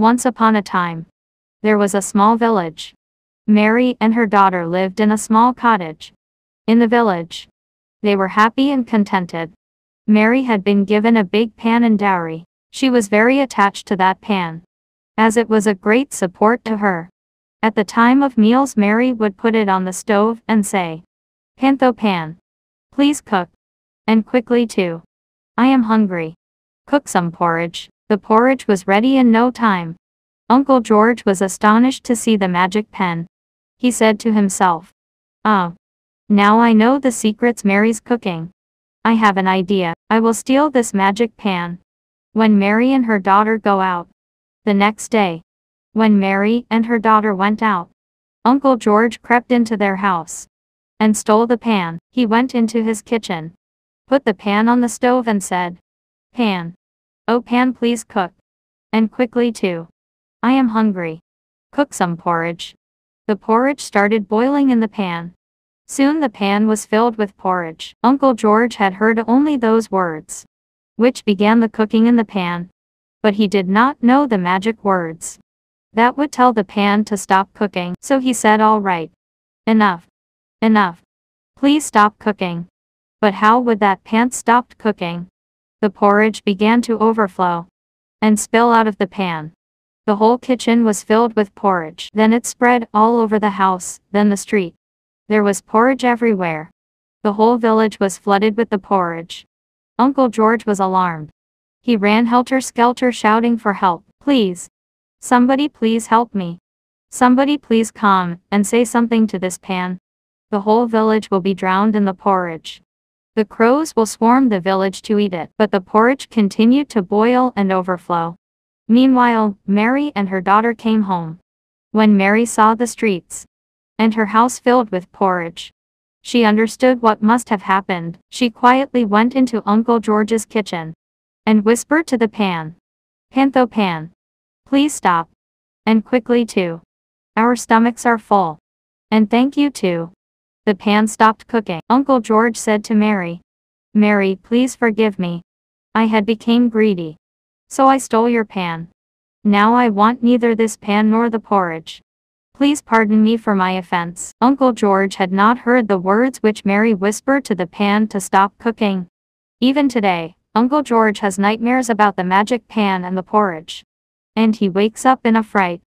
Once upon a time, there was a small village. Mary and her daughter lived in a small cottage. In the village, they were happy and contented. Mary had been given a big pan and dowry. She was very attached to that pan, as it was a great support to her. At the time of meals Mary would put it on the stove and say, Pantho pan. Please cook. And quickly too. I am hungry. Cook some porridge. The porridge was ready in no time. Uncle George was astonished to see the magic pen. He said to himself, Ah. Now I know the secrets Mary's cooking. I have an idea, I will steal this magic pan. When Mary and her daughter go out. The next day, when Mary and her daughter went out, Uncle George crept into their house and stole the pan. He went into his kitchen, put the pan on the stove and said, Pan. Oh pan please cook. And quickly too. I am hungry. Cook some porridge. The porridge started boiling in the pan. Soon the pan was filled with porridge. Uncle George had heard only those words, which began the cooking in the pan. But he did not know the magic words. That would tell the pan to stop cooking, so he said all right. Enough. Enough. Please stop cooking. But how would that pan stop cooking? The porridge began to overflow and spill out of the pan. The whole kitchen was filled with porridge. Then it spread all over the house, then the street. There was porridge everywhere. The whole village was flooded with the porridge. Uncle George was alarmed. He ran helter-skelter shouting for help. Please, Somebody please help me. Somebody please come and say something to this pan. The whole village will be drowned in the porridge. The crows will swarm the village to eat it, but the porridge continued to boil and overflow. Meanwhile, Mary and her daughter came home. When Mary saw the streets and her house filled with porridge, she understood what must have happened. She quietly went into Uncle George's kitchen and whispered to the pan, Pantho pan, Please stop. And quickly too. Our stomachs are full. And thank you too. The pan stopped cooking. Uncle George said to Mary. Mary, please forgive me. I had became greedy. So I stole your pan. Now I want neither this pan nor the porridge. Please pardon me for my offense. Uncle George had not heard the words which Mary whispered to the pan to stop cooking. Even today, Uncle George has nightmares about the magic pan and the porridge and he wakes up in a fright.